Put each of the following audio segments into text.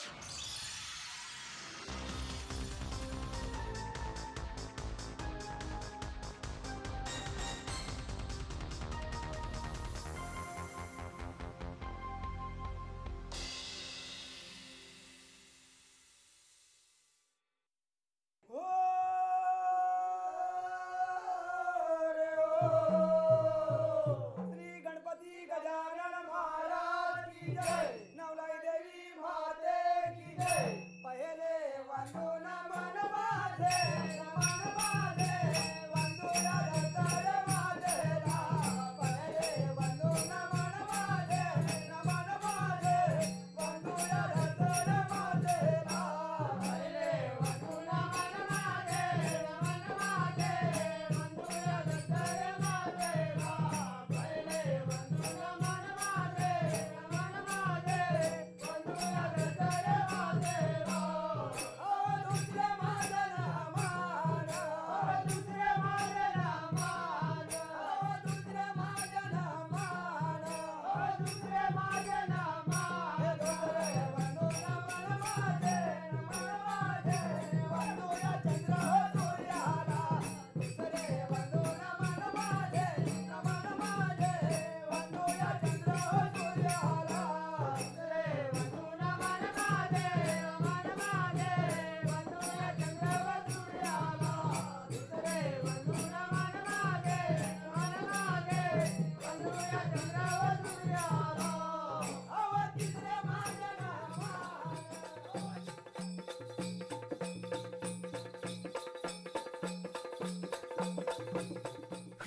Shri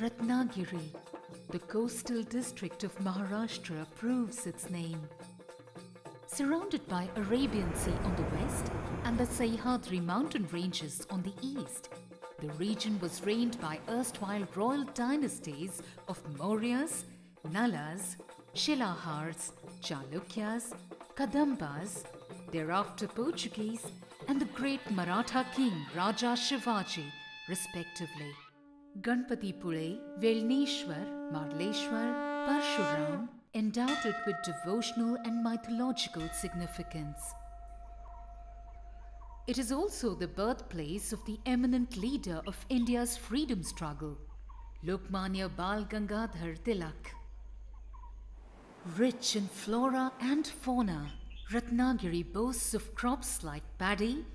Ratnagiri, the coastal district of Maharashtra, proves its name. Surrounded by Arabian Sea on the west and the Sahyadri mountain ranges on the east, the region was reigned by erstwhile royal dynasties of Mauryas, Nalas, Shilahars, Chalukyas, Kadambas, thereafter Portuguese, and the great Maratha king Raja Shivaji, respectively. Ganpatipule, Velneshwar, Marleshwar, Parshuram, endowed it with devotional and mythological significance. It is also the birthplace of the eminent leader of India's freedom struggle, Lokmanya Bal Gangadhar Tilak. Rich in flora and fauna, Ratnagiri boasts of crops like paddy,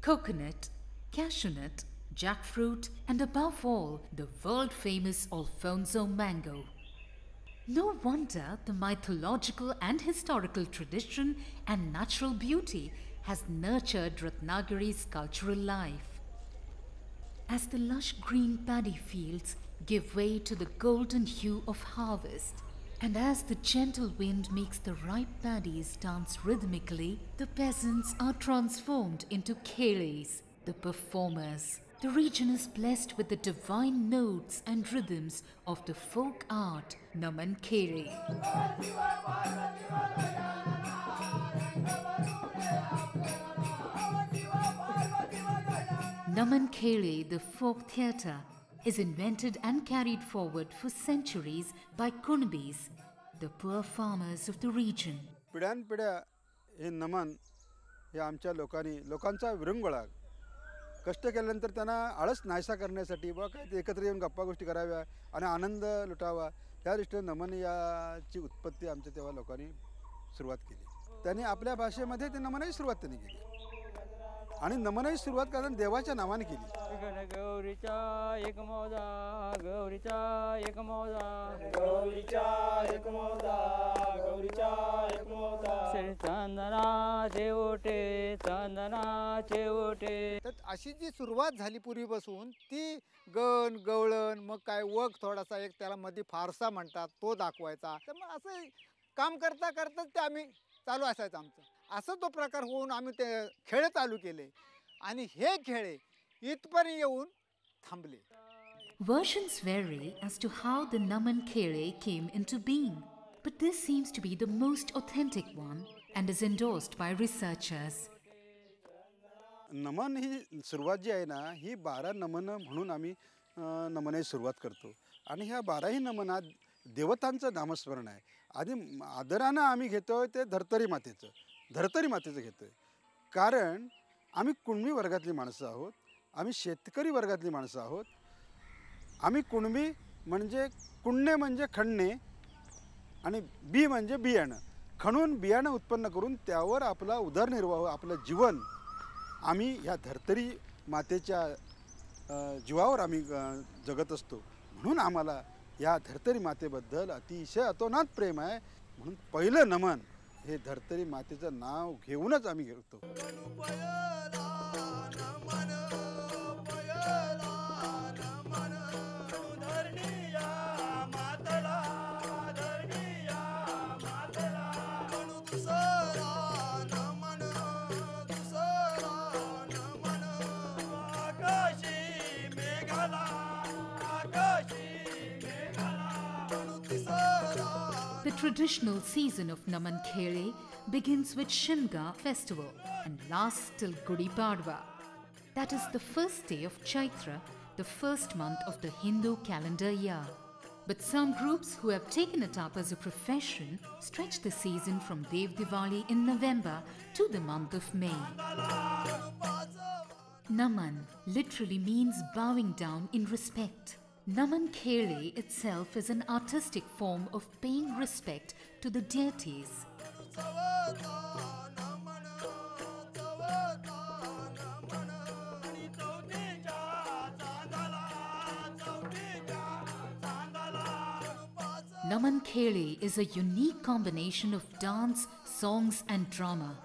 coconut, cashew nut, jackfruit, and above all, the world famous Alphonso mango. No wonder the mythological and historical tradition and natural beauty has nurtured Ratnagiri's cultural life. As the lush green paddy fields give way to the golden hue of harvest, and as the gentle wind makes the ripe paddies dance rhythmically, the peasants are transformed into Kheles, the performers. The region is blessed with the divine notes and rhythms of the folk art Naman Khele. Namankere, the folk theatre, is invented and carried forward for centuries by Kunbis, the poor farmers of the region. पिढ्यानपिढ्या हे नमन हे आमच्या lokani, लोकांचा विरंगुळा कष्ट केल्यानंतर त्यांना आळस नाहीसा करण्यासाठी बा काय ते एकत्र येऊन गप्पा गोष्टी कराव्या आणि आनंद लुटावा त्या दृष्टीने नमन याची उत्पत्ती आमच्या तेव्हा लोकांनी सुरुवात केली. त्यांनी आपल्या भाषेमध्ये ते नमनाची सुरुवात त्यांनी केली. आणि नमनाची सुरुवात करताना देवाच्या नावाने केली. गौरीचा एक मोदा गौरीचा एक मोदा गौरीच्या एक मोदा गौरीच्या एक मोदा श्री चंदनाचे ओटे तर अशी जी सुरुवात झाली पूर्वीपासून ती गण गवळण मग काय वग थोडासा एक त्याला मध्ये फारसा म्हणतात तो दाखवायचा. तर मग असं काम करता करताच ते आम्ही चालू असायचं आमचं. असं तो प्रकार होऊन आम्ही ते खेळ चालू केले. आणि हे खेळ इथपर्यंत येऊन थांबले. Versions vary as to how the Naman Kere came into being, but this seems to be the most authentic one and is endorsed by researchers. नमन ही सुरुवात जी आहे ना ही बारा नमनं म्हणून आम्ही नमने नमनाची सुरुवात करतो. आणि ह्या बाराही नमनात देवतांचं नामस्मरण आहे. आणि आदरानं आम्ही घेतो आहे ते धर्तरी मातेचं. धर्तरी मातेचं घेतो आहे कारण आम्ही कुणबी वर्गातली माणसं आहोत. आम्ही शेतकरी वर्गातली माणसं आहोत. आम्ही कुणबी म्हणजे कुणणे म्हणजे खणणे आणि बी म्हणजे बियाणं. खणून बियाणं उत्पन्न करून त्यावर आपला उदरनिर्वाह आपलं जीवन आम्ही ह्या धर्तरी मातेच्या जीवावर आम्ही जगत असतो. म्हणून आम्हाला या धर्तरी मातेबद्दल अतिशय अतोनात प्रेम आहे. म्हणून पहिलं नमन हे धर्तरी मातेचं नाव घेऊनच आम्ही घेतो. Traditional season of Naman begins with Shimga festival and lasts till Gudi Padwa. That is the first day of Chaitra, the first month of the Hindu calendar year. But some groups who have taken it up as a profession stretch the season from Dev Diwali in November to the month of May. Naman literally means bowing down in respect. Naman Khele itself is an artistic form of paying respect to the deities. Naman Khele is a unique combination of dance, songs, and drama.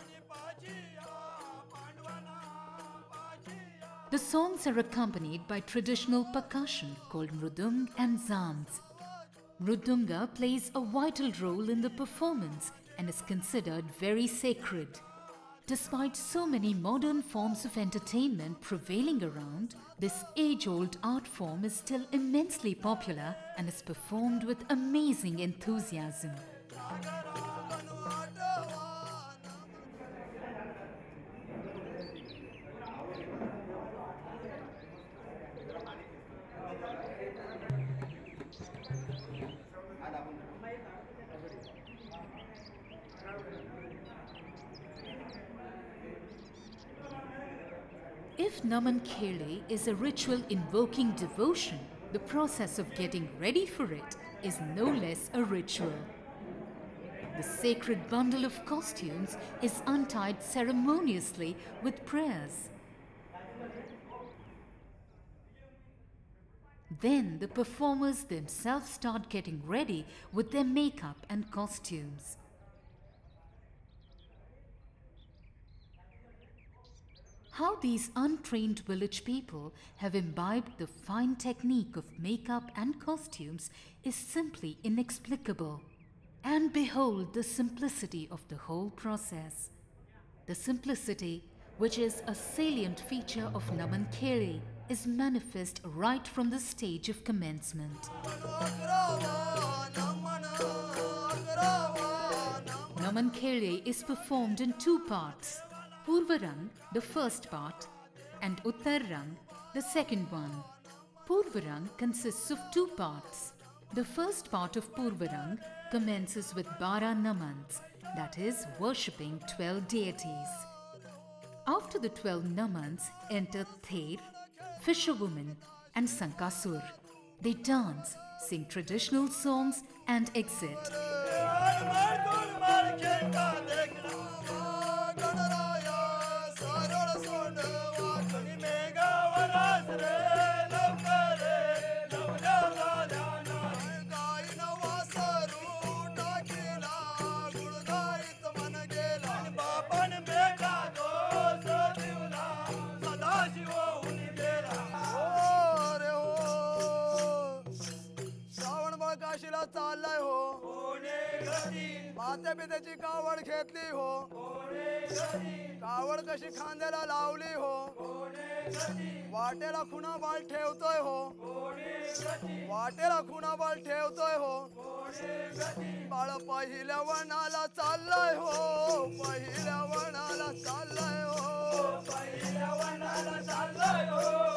The songs are accompanied by traditional percussion called mrudung and zams. Mrudunga plays a vital role in the performance and is considered very sacred. Despite so many modern forms of entertainment prevailing around, this age old art form is still immensely popular and is performed with amazing enthusiasm. If Naman Khele is a ritual invoking devotion, the process of getting ready for it is no less a ritual. The sacred bundle of costumes is untied ceremoniously with prayers. Then the performers themselves start getting ready with their makeup and costumes. How these untrained village people have imbibed the fine technique of makeup and costumes is simply inexplicable. And behold the simplicity of the whole process. The simplicity, which is a salient feature of Naman Khele, is manifest right from the stage of commencement. Naman Khele is performed in two parts. Purvarang, the first part, and Uttarrang, the second one. Purvarang consists of two parts. The first part of Purvarang commences with Bara Namans, that is, worshipping 12 deities. After the 12 Namans enter Ther, Fisherwoman, and Sankasur. They dance, sing traditional songs, and exit. माते कावड घेतली हो. कावड कशी खांद्याला लावली हो. वाटेला खुणा बाळ ठेवतोय हो. वाटेला खुणा बाळ ठेवतोय हो. बाळ पहिल्या वनाला चाललाय हो. पहिल्या वनाला चाललाय हो. पहिल्या वणाला चाललाय हो.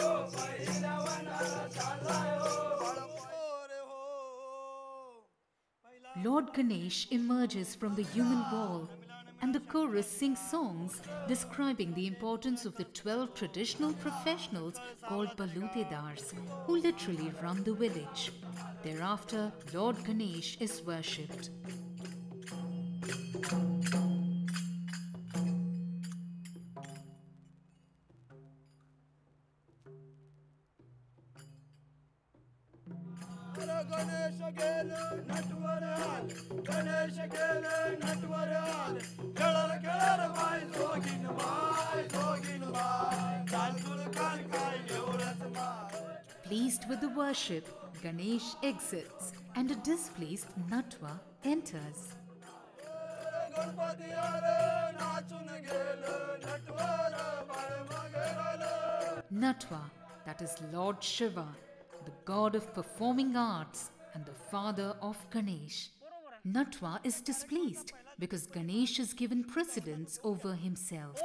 Lord Ganesh emerges from the human wall and the chorus sings songs describing the importance of the 12 traditional professionals called Balutedars, who literally run the village. Thereafter, Lord Ganesh is worshipped. Pleased with the worship, Ganesh exits and a displeased Natwa enters. Natwa, that is Lord Shiva, the god of performing arts and the father of Ganesh. Natwa is displeased because Ganesh is given precedence over himself.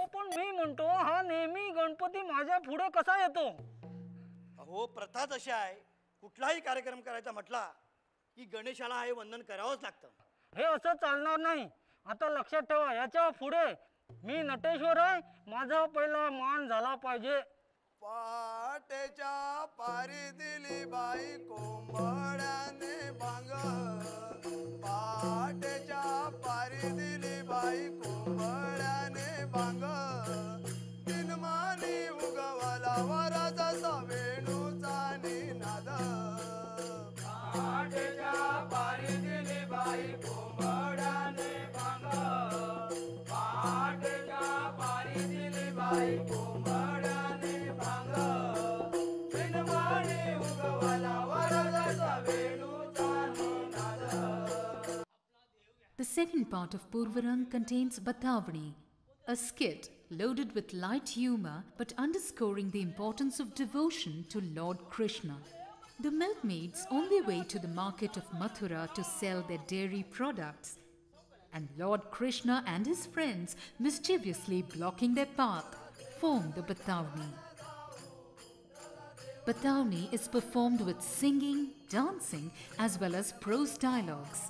अहो प्रथाच अशी आहे कुठलाही कार्यक्रम करायचा म्हटला की गणेशाला हे वंदन करावंच लागतं. हे असं चालणार नाही. आता लक्षात ठेवा याच्यापुढे मी नटेश्वर आहे माझा पहिला मान झाला पाहिजे. पाटेच्या पारी दिली बाई कोंबड्याने second part of Purvarang contains Batavani, a skit loaded with light humor but underscoring the importance of devotion to Lord Krishna. The milkmaids on their way to the market of Mathura to sell their dairy products, and Lord Krishna and his friends mischievously blocking their path, form the Batavani. Batavani is performed with singing, dancing, as well as prose dialogues.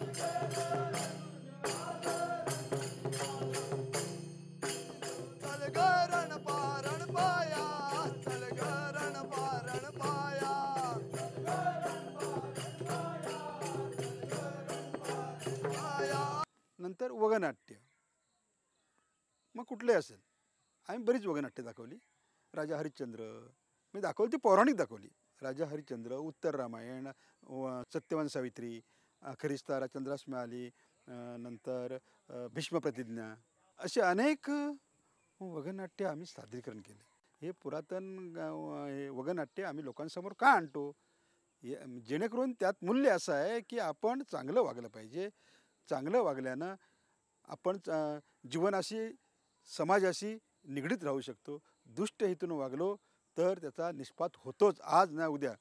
पाया नंतर वगनाट्य. मग कुठले असेल. आम्ही बरीच वगनाट्य दाखवली. राजा हरिश्चंद्र. मी दाखवली ती पौराणिक दाखवली. राजा हरिश्चंद्र उत्तर रामायण सत्यवान सावित्री खरिस्तारा चंद्रास मिळाली नंतर भीष्म प्रतिज्ञा असे अनेक वगनाट्य आम्ही सादरीकरण केले. हे पुरातन हे वगनाट्य आम्ही लोकांसमोर का आणतो? जेणेकरून त्यात मूल्य असं आहे की आपण चांगलं वागलं पाहिजे. चांगलं वागल्यानं आपण जीवनाशी समाजाशी निगडीत राहू शकतो. दुष्ट हेतून वागलो तर त्याचा निष्पात होतोच. आज ना उद्या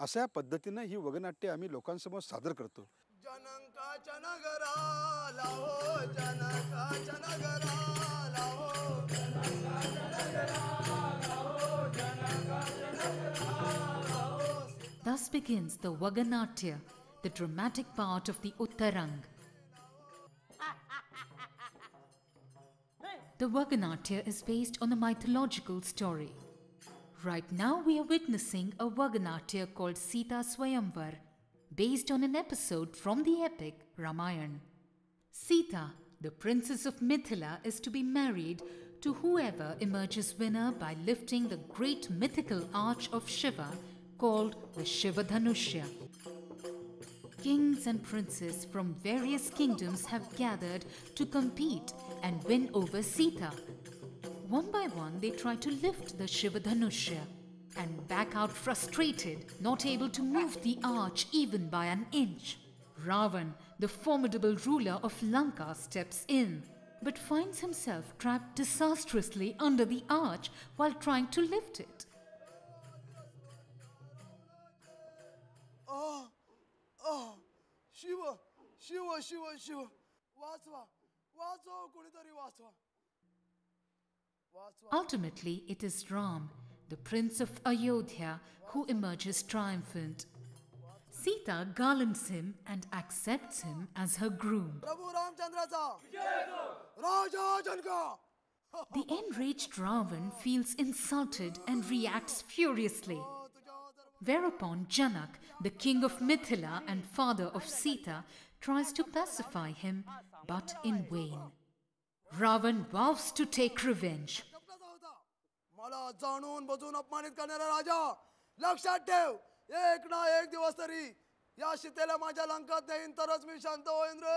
अशा पद्धतीनं ही वगनाट्य आम्ही लोकांसमोर सादर करतो जनकाच्या नगराला हो जनकाच्या नगराला हो Thus begins the Vaganatya, the dramatic part of the Uttarang. The Vaganatya is based on a mythological story. Right now, we are witnessing a Vaganatya called Sita Swayamvar, based on an episode from the epic Ramayana. Sita, the princess of Mithila, is to be married to whoever emerges winner by lifting the great mythical arch of Shiva called the Shivadhanushya. Kings and princes from various kingdoms have gathered to compete and win over Sita. One by one, they try to lift the Shivadhanusha and back out frustrated, not able to move the arch even by an inch. Ravan, the formidable ruler of Lanka, steps in, but finds himself trapped disastrously under the arch while trying to lift it. Oh, oh, Shiva, Shiva, Shiva, Shiva, Vasva, Vasva, Kunitari Vasva. Ultimately, it is Ram, the prince of Ayodhya, who emerges triumphant. Sita garlands him and accepts him as her groom. The enraged Ravan feels insulted and reacts furiously. Whereupon Janak, the king of Mithila and father of Sita, tries to pacify him, but in vain. Ravan vows to take revenge. मला जाणून बजून अपमानित करणारा राजा लक्षात ठेव एक ना एक दिवस तरी या सीतेला माझ्या लंकात देईन तरच मी शांत होईन रे.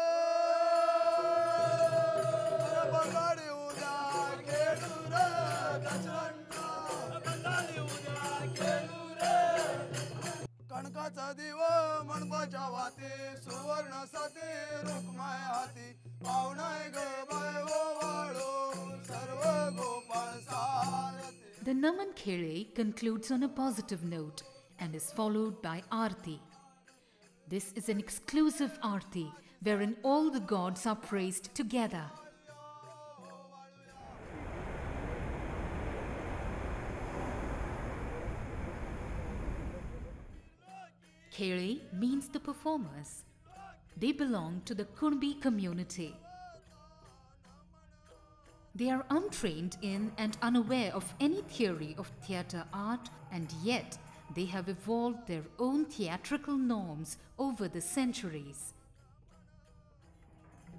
कणकाचा दिव मनपाच्या वाती सुवर्ण साथी रुक्माय हाती पाहुणाय ग Naman Khele concludes on a positive note and is followed by Aarti. This is an exclusive Aarti wherein all the gods are praised together. Khele means the performers. They belong to the Kunbi community. They are untrained in and unaware of any theory of theatre art, and yet they have evolved their own theatrical norms over the centuries.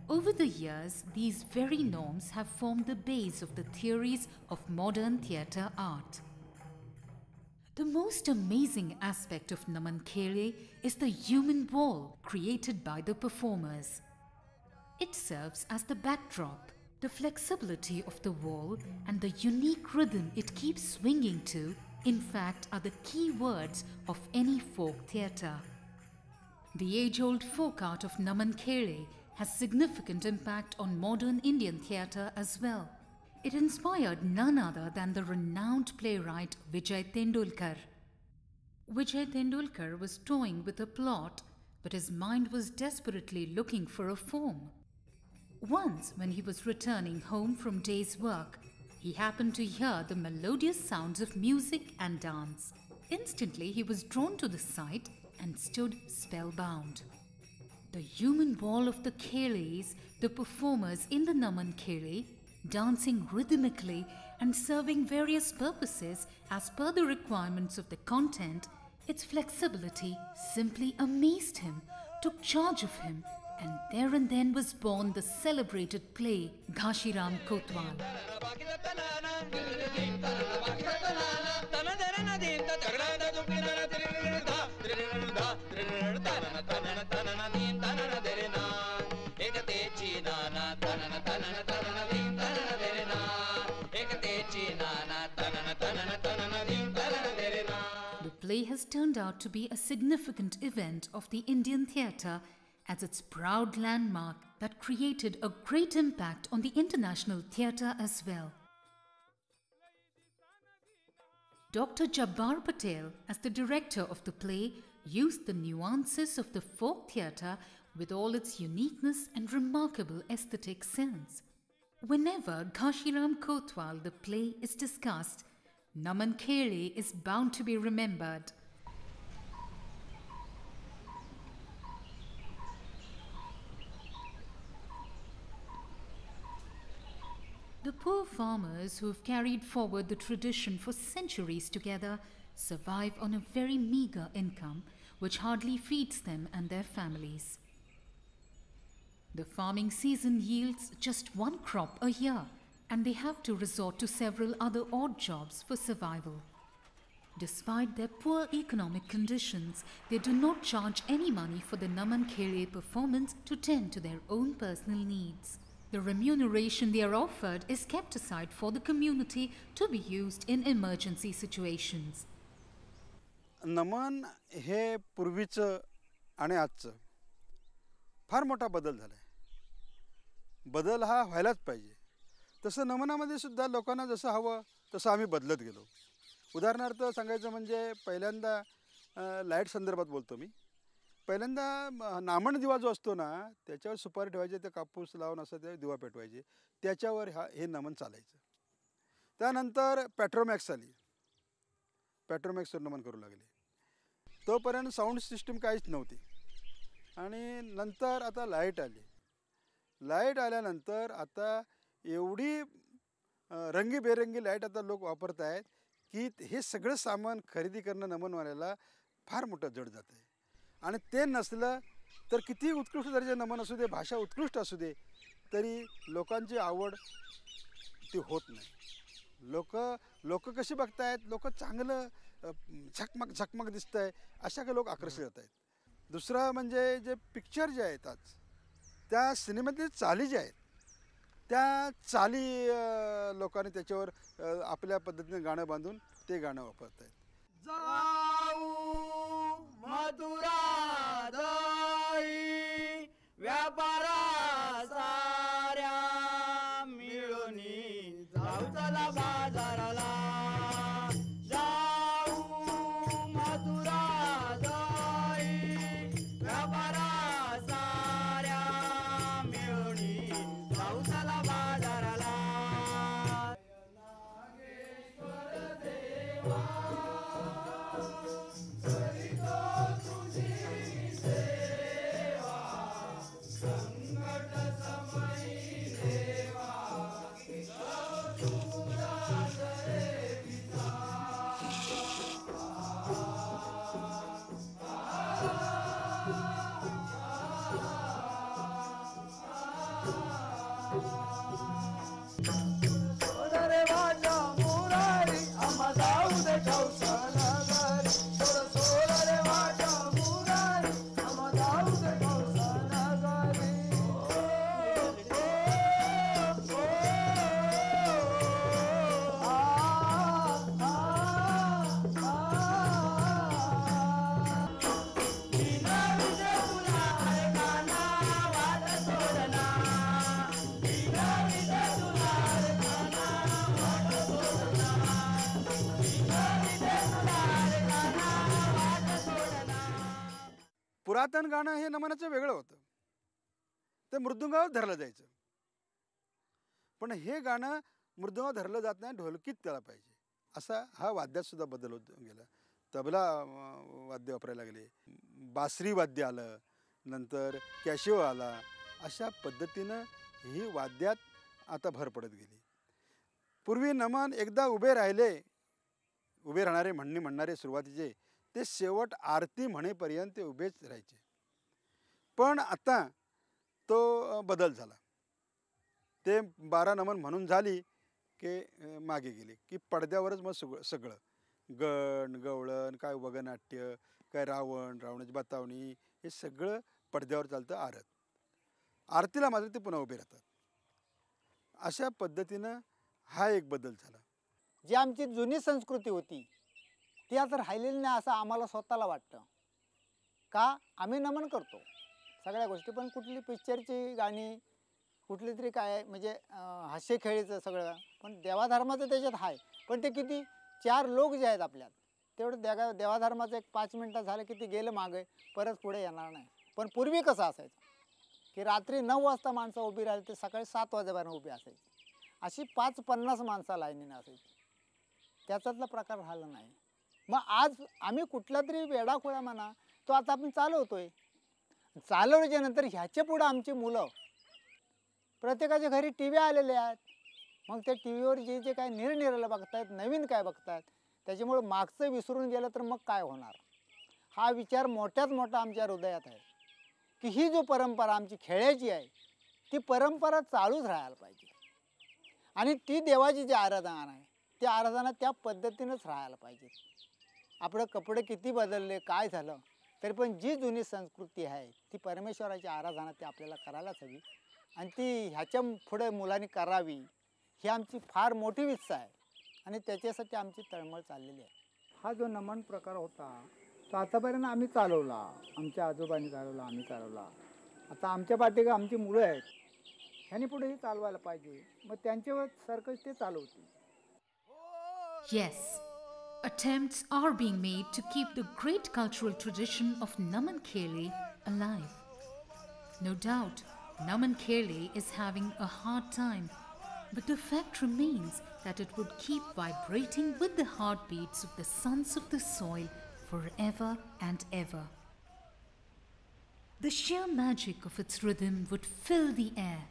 Over the years, these very norms have formed the base of the theories of modern theatre art. The most amazing aspect of Naman Khele is the human wall created by the performers. It serves as the backdrop. The flexibility of the wall and the unique rhythm it keeps swinging to, in fact, are the key words of any folk theatre. The age old folk art of Naman Khele has significant impact on modern Indian theatre as well. It inspired none other than the renowned playwright Vijay Tendulkar. Vijay Tendulkar was toying with a plot, but his mind was desperately looking for a form. Once, when he was returning home from day's work, he happened to hear the melodious sounds of music and dance. Instantly, he was drawn to the sight and stood spellbound. The human wall of the Kheles, the performers in the Naman Khele, dancing rhythmically and serving various purposes as per the requirements of the content, its flexibility simply amazed him, took charge of him, and there and then was born the celebrated play Ghashiram Kotwal. The play has turned out to be a significant event of the Indian theatre as its proud landmark that created a great impact on the international theatre as well. Dr. Jabbar Patel, as the director of the play, used the nuances of the folk theatre with all its uniqueness and remarkable aesthetic sense. Whenever Ghashiram Kotwal, the play, is discussed, Naman Khele is bound to be remembered. Poor farmers who have carried forward the tradition for centuries together survive on a very meager income which hardly feeds them and their families. The farming season yields just one crop a year, and they have to resort to several other odd jobs for survival. Despite their poor economic conditions, they do not charge any money for the Naman Khele performance to tend to their own personal needs. The remuneration they are offered is kept aside for the community to be used in emergency situations. नमन हे पूर्वीचं आणि आजचं फार मोठा बदल झाला आहे बदल हा व्हायलाच पाहिजे तसं नमनामध्ये सुद्धा लोकांना जसं हवं तसं आम्ही बदलत गेलो उदाहरणार्थ सांगायचं म्हणजे पहिल्यांदा अं, लाईट संदर्भात बोलतो मी पहिल्यांदा नामण दिवा जो असतो ना त्याच्यावर सुपारी ठेवायचे ते कापूस लावून असं ते दिवा पेटवायचे. त्याच्यावर हा हे नमन चालायचं. त्यानंतर पॅट्रोमॅक्स आली. पॅट्रोमॅक्सवर नमन करू लागले. तोपर्यंत साऊंड सिस्टीम काहीच नव्हती. आणि नंतर आता लाइट आली. लाइट आल्यानंतर आता एवढी रंगीबेरंगी लाइट आता लोक वापरत आहेत की हे सगळं सामान खरेदी करणं नमनवाल्याला फार मोठं जड जातं आहे आणि ते नसलं तर किती उत्कृष्ट दर्जाचे नमन असू दे भाषा उत्कृष्ट असू दे तरी लोकांची आवड ती होत नाही. लोक लोक कशी बघतायत? लोक चांगलं झकमक झकमक दिसत आहे अशा काही लोक आकर्षित होत आहेत दुसरं म्हणजे जे पिक्चर जे आहेत आज त्या सिनेमातले चाली ज्या आहेत त्या चाली लोकांनी त्याच्यावर आपल्या पद्धतीने गाणं बांधून ते गाणं वापरत आहेत जाऊ मथुरा जाई व्यापारा साऱ्या मिळून जाऊ चला Thank you. नमनाचं वेगळं होतं. ते मृदुंगावर धरलं जायचं. पण हे गाणं मृदुंगावर धरलं जात नाही ढोलकीत त्याला पाहिजे. असा हा वाद्यात सुद्धा बदल होत गेला. तबला वाद्य वापरायला लागले. बासरी वाद्य आलं नंतर कॅशिओ आला. अशा पद्धतीनं ही वाद्यात आता भर पडत गेली. पूर्वी नमन एकदा उभे राहिले उभे राहणारे म्हणणे म्हणणारे सुरुवातीचे ते शेवट आरती म्हणेपर्यंत ते उभेच राहायचे. पण आता तो बदल झाला. ते बारा नमन म्हणून झाली की मागे गेले की पडद्यावरच मग सगळं सगळं. गण गवळण काय वगनाट्य काय रावण रावणाची बतावणी हे सगळं पडद्यावर चालतं आरत. आरतीला मात्र ते पुन्हा उभे राहतात. अशा पद्धतीनं हा एक बदल झाला. जी आमची जुनी संस्कृती होती ती आता राहिलेली नाही असं आम्हाला स्वतःला वाटतं. का? आम्ही नमन करतो. सगळ्या गोष्टी पण कुठली पिक्चरची गाणी कुठली तरी काय म्हणजे हास्य खेळीचं सगळं पण देवाधर्माचं त्याच्यात आहे पण ते किती चार लोक जे आहेत आपल्यात तेवढं देगा देवाधर्माचं एक पाच मिनटं झालं की ते गेलं मागे परत पुढे येणार नाही. पण पूर्वी कसं असायचं? की रात्री नऊ वाजता माणसं उभी राहिली ते सकाळी सात वाजेपर्यंत उभी असायची. अशी पाच पन्नास माणसं लाईनीनं असायची. त्याच्यातला प्रकार राहिला नाही. मग आज आम्ही कुठला तरी वेडाखोळा म्हणा तो आता आपण चालवतोय. चालवल्याच्या नंतर ह्याच्या पुढं आमची मुलं. प्रत्येकाच्या घरी टी व्ही आलेले आहेत. मग त्या टी व्हीवर जे जे काय निरनिराळं बघतायत नवीन काय बघतायत त्याच्यामुळं मागचं विसरून गेलं तर मग काय होणार? हा विचार मोठ्यात मोठा आमच्या हृदयात आहे. की ही जो परंपरा आमची खेळायची आहे ती परंपरा चालूच राहायला पाहिजे. आणि ती देवाची जी आराधना आहे ती आराधना त्या पद्धतीनंच राहायला पाहिजे. आपलं कपडे किती बदलले काय झालं तरी पण जी जुनी संस्कृती आहे ती परमेश्वराची आराधना ती आपल्याला करायलाच हवी. आणि ती ह्याच्या पुढे मुलांनी करावी ही आमची फार मोठी इच्छा आहे. आणि त्याच्यासाठी आमची तळमळ चाललेली आहे. हा जो नमन प्रकार होता तो आतापर्यंत आम्ही चालवला. आमच्या आजोबांनी चालवला आम्ही चालवला. आता आमच्या पाठीगा आमची मुलं आहेत. ह्यानी पुढेही चालवायला पाहिजे. मग त्यांच्यावर सारखंच ते चालवतील. Yes, attempts are being made to keep the great cultural tradition of Naman Khele alive. No doubt, Naman Khele is having a hard time, but the fact remains that it would keep vibrating with the heartbeats of the sons of the soil forever and ever. The sheer magic of its rhythm would fill the air,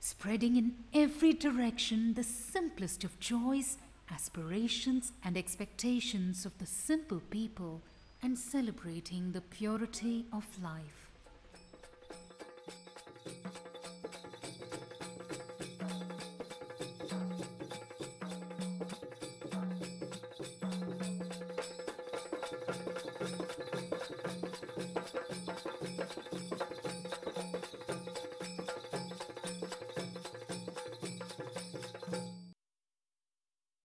spreading in every direction the simplest of joys, aspirations, and expectations of the simple people, and celebrating the purity of life.